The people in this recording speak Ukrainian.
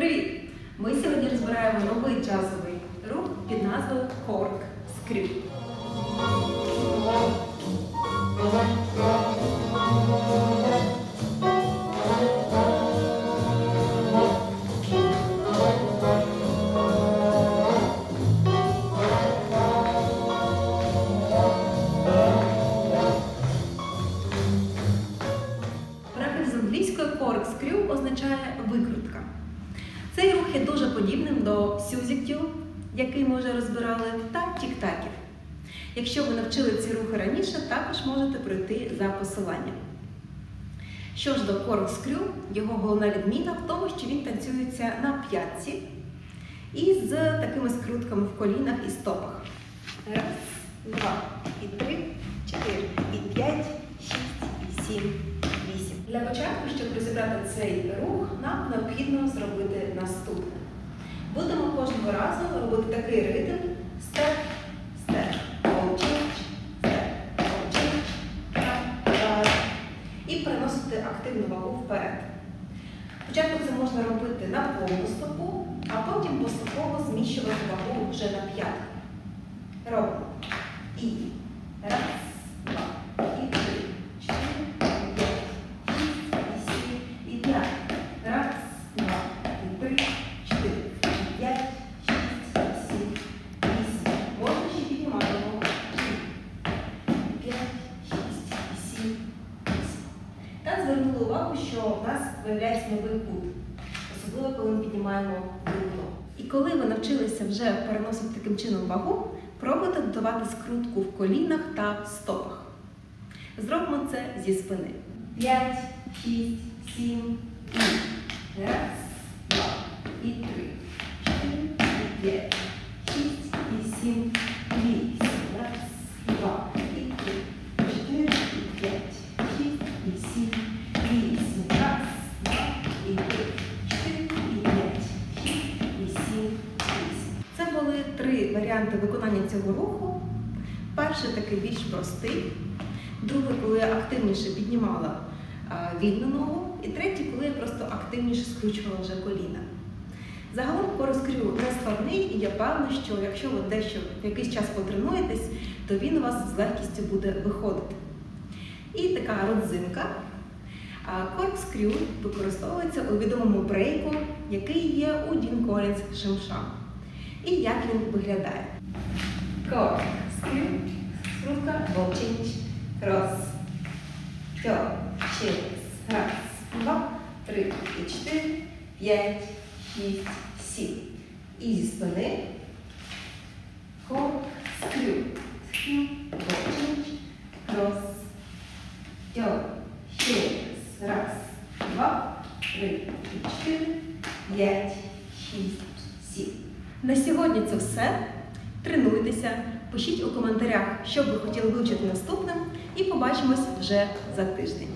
Привіт! Ми сьогодні розбираємо новий джазовий рух під назвою Cork Screw. Переклад з англійської corkscrew означає викрутка. Цей рух є дуже подібним до сюзіктю, який ми вже розбирали, та тік-таків. Якщо ви навчили ці рухи раніше, також можете пройти за посиланням. Що ж до corkscrew, його головна відміна в тому, що він танцюється на п'ятці і з такими скрутками в колінах і стопах. Раз, два, і три, чотири, і п'ять, шість, і сім. Для початку, щоб розібрати цей рух, нам необхідно зробити наступне. Будемо кожного разу робити такий ритм степ, степ, оу-ченч, степ, оу-ченч, раз, і переносити активну вагу вперед. Спочатку це можна робити на повну стопу, а потім поступово зміщувати вагу вже на п'ятку. Робимо. І звернули увагу, що в нас виявляється новий кут, особливо коли ми піднімаємо вилку. І коли ви навчилися вже переносити таким чином вагу, пробуйте додавати скрутку в колінах та стопах. Зробимо це зі спини. 5, 6, 7 і раз, три варіанти виконання цього руху. Перший такий більш простий, другий, коли я активніше піднімала вільну ногу, і третій, коли я просто активніше скручувала вже коліна. Загалом корискрю не складний, і я певна, що якщо ви дещо якийсь час потренуєтесь, то він у вас з легкістю буде виходити. І така родзинка. Коркскрю використовується у відомому брейку, який є у Дін Колінс Шимшам. І як він виглядає? Коркскрю, скрутка, волчинч, роз, тьо, через, раз, два, три, і чотири, п'ять, шість, сім. І зі спини. Коркскрю, скрю, волчинч, роз, тьо, через, раз, два, три, чотири, п'ять, шість, сім. На сьогодні це все. Тренуйтеся, пишіть у коментарях, що б ви хотіли вивчити наступним, і побачимось вже за тиждень.